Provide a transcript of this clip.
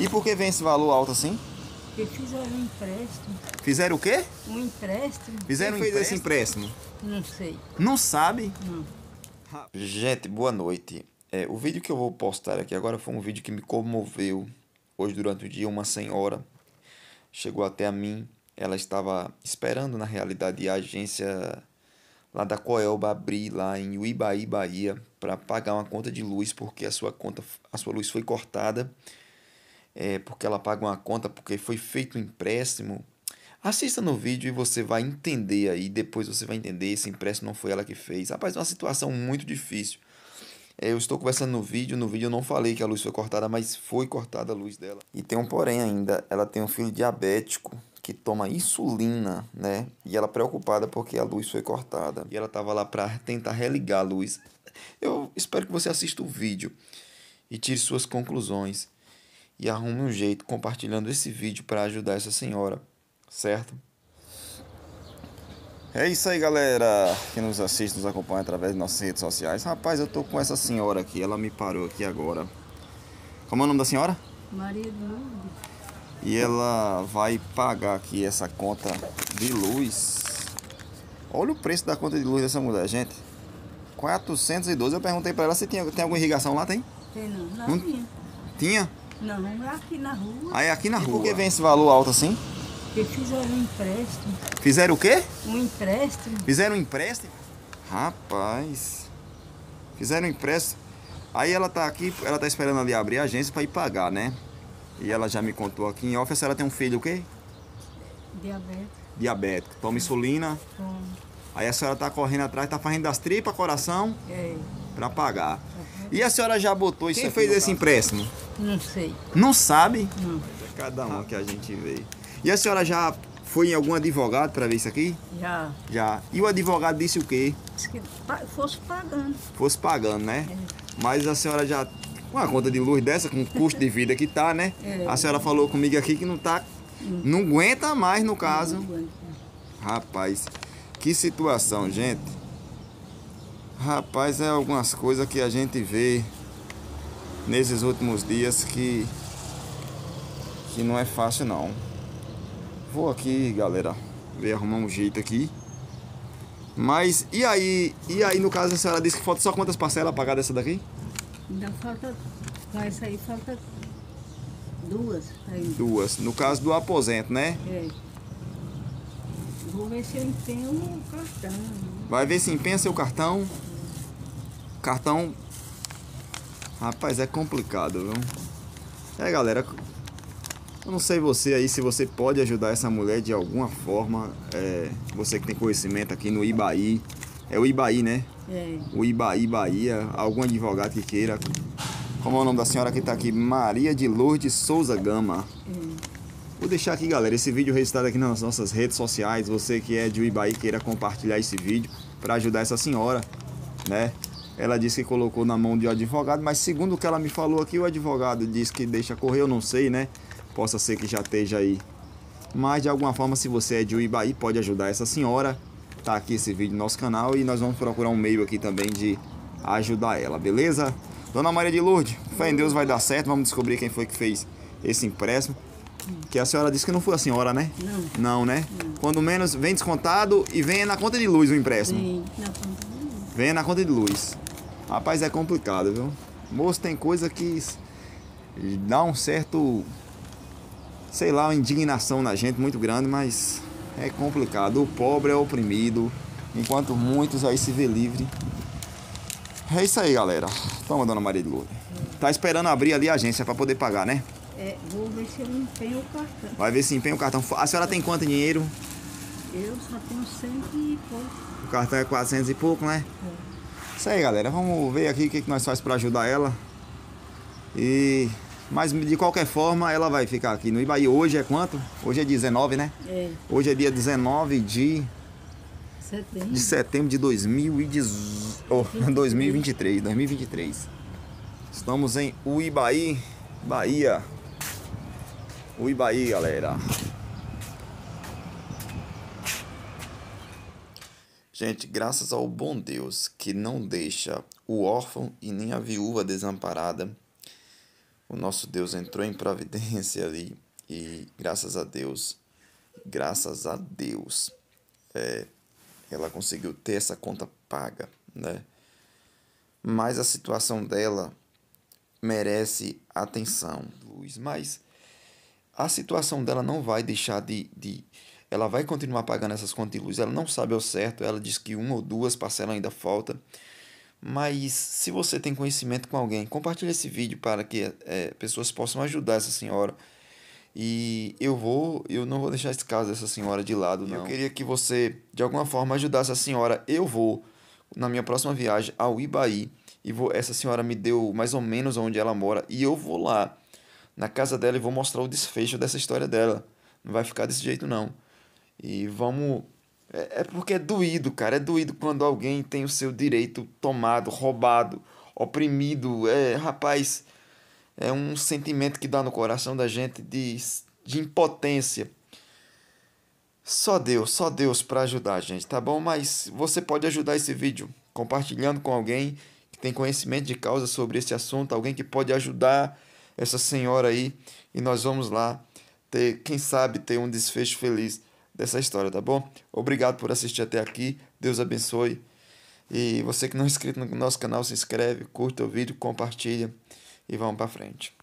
E por que vem esse valor alto assim? Porque fizeram um empréstimo. Fizeram o quê? Um empréstimo? Fizeram Quem fez esse empréstimo? Não sei. Não sabe? Não. Gente, boa noite. É, o vídeo que eu vou postar aqui agora foi um vídeo que me comoveu. Hoje, durante o dia, uma senhora chegou até a mim. Ela estava esperando, na realidade, a agência lá da Coelba abrir lá em Uibaí, Bahia, para pagar uma conta de luz, porque a sua conta, a sua luz foi cortada. É, porque ela paga uma conta porque foi feito um empréstimo. Assista no vídeo e você vai entender aí, depois você vai entender esse empréstimo não foi ela que fez. Rapaz, é uma situação muito difícil. É, eu estou conversando no vídeo, no vídeo eu não falei que a luz foi cortada, mas foi cortada a luz dela. E tem um porém ainda, ela tem um filho diabético que toma insulina, né? E ela preocupada porque a luz foi cortada. E ela estava lá para tentar religar a luz. Eu espero que você assista o vídeo e tire suas conclusões. E arrume um jeito compartilhando esse vídeo para ajudar essa senhora, certo? É isso aí, galera que nos assiste, nos acompanha através de nossas redes sociais. Rapaz, eu tô com essa senhora aqui, ela me parou aqui agora. Como é o nome da senhora? Maria de Lourdes. E ela vai pagar aqui essa conta de luz. Olha o preço da conta de luz dessa mulher, gente. 412. Eu perguntei para ela se tinha, tem alguma irrigação lá, tem? Tem não. Não, não tinha. Tinha? Não, é aqui na rua. Aí aqui na e rua. por que vem esse valor alto assim? Porque fizeram um empréstimo. Fizeram o quê? Um empréstimo. Fizeram um empréstimo? Rapaz. Fizeram um empréstimo. Aí ela tá aqui, ela tá esperando ali abrir a agência para ir pagar, né? E ela já me contou aqui em off, ela tem um filho o quê? Diabético. Diabético. Toma insulina. Toma. Aí a senhora tá correndo atrás, tá fazendo das tripas, coração. É. Pra pagar. Uhum. E a senhora já botou, Quem fez esse empréstimo? Não sei. Não sabe? Não. Cada uma que a gente vê. E a senhora já foi em algum advogado para ver isso aqui? Já. Já. E o advogado disse o quê? Disse que fosse pagando. Fosse pagando, né? É. Mas a senhora já com a conta de luz dessa, com o custo de vida que tá, né? É. A senhora falou comigo aqui que não tá. Não aguenta mais no caso. Não aguenta. Rapaz, que situação, gente. Rapaz, é algumas coisas que a gente vê nesses últimos dias que que não é fácil não. Vou aqui, galera, ver arrumar um jeito aqui. Mas e aí, e aí no caso a senhora disse que falta só quantas parcelas pagar dessa daqui? Ainda falta. Vai sair, falta duas ainda. Duas. No caso do aposento, né? É. Vou ver se eu empenho o cartão. Vai ver se empenha seu cartão. Cartão. Rapaz, é complicado, viu? É, galera. Eu não sei você aí se você pode ajudar essa mulher de alguma forma. É, você que tem conhecimento aqui no Ibaí. É o Ibaí, né? É. O Ibaí Bahia, algum advogado que queira. Como é o nome da senhora que está aqui? Maria de Lourdes Souza Gama. É. Vou deixar aqui, galera, esse vídeo registrado aqui nas nossas redes sociais. Você que é de Ibaí queira compartilhar esse vídeo para ajudar essa senhora, né? Ela disse que colocou na mão de um advogado, mas segundo o que ela me falou aqui, o advogado disse que deixa correr, eu não sei, né? Possa ser que já esteja aí. Mas de alguma forma, se você é de Ibaí, pode ajudar essa senhora tá aqui esse vídeo no nosso canal e nós vamos procurar um meio aqui também de ajudar ela, beleza? Dona Maria de Lourdes, fé em Deus vai dar certo, vamos descobrir quem foi que fez esse empréstimo. Que a senhora disse que não foi a senhora, né? Não. Não, né? Não. Quando menos vem descontado e vem na conta de luz o empréstimo. Sim, na conta de luz. Vem na conta de luz. Rapaz, é complicado, viu? Moço, tem coisa que dá um certo, sei lá, uma indignação na gente muito grande, mas é complicado. O pobre é oprimido, enquanto muitos aí se vê livre. É isso aí, galera. Toma, dona Maria de Lourdes. Tá esperando abrir ali a agência para poder pagar, né? É, vou ver se eu empenho o cartão. Vai ver se empenha o cartão. A senhora tem quanto dinheiro? Eu só tenho cento e pouco. O cartão é 400 e pouco, né? É. Isso aí, galera. Vamos ver aqui o que, que nós faz para ajudar ela. E mas de qualquer forma, ela vai ficar aqui no Ibaí. Hoje é quanto? Hoje é 19, né? É. Hoje é dia 19 de setembro de, setembro de 2010, oh, 2023. 2023. Estamos em Uibaí, Bahia. Uibaí, galera. Gente, graças ao bom Deus que não deixa o órfão e nem a viúva desamparada, o nosso Deus entrou em providência ali e graças a Deus, graças a Deus, é, ela conseguiu ter essa conta paga, né? Mas a situação dela merece atenção, Luiz. Mas a situação dela não vai deixar de, de. Ela vai continuar pagando essas contas de luz. Ela não sabe ao certo. Ela diz que uma ou duas parcelas ainda falta. Mas se você tem conhecimento com alguém, compartilhe esse vídeo para que é, pessoas possam ajudar essa senhora. E eu vou, eu não vou deixar esse caso dessa senhora de lado, não. Eu queria que você, de alguma forma, ajudasse a senhora. Eu vou, na minha próxima viagem ao Ibaí, e vou, essa senhora me deu mais ou menos onde ela mora, e eu vou lá na casa dela e vou mostrar o desfecho dessa história dela. Não vai ficar desse jeito, não. E vamos é, é porque é doído, cara. É doído quando alguém tem o seu direito tomado, roubado, oprimido. É, rapaz, é um sentimento que dá no coração da gente de, de impotência. Só Deus, só Deus para ajudar a gente, tá bom? Mas você pode ajudar esse vídeo compartilhando com alguém que tem conhecimento de causa sobre esse assunto, alguém que pode ajudar essa senhora aí e nós vamos lá ter, quem sabe, ter um desfecho feliz dessa história, tá bom? Obrigado por assistir até aqui. Deus abençoe. E você que não é inscrito no nosso canal, se inscreve, curta o vídeo, compartilha e vamos para frente.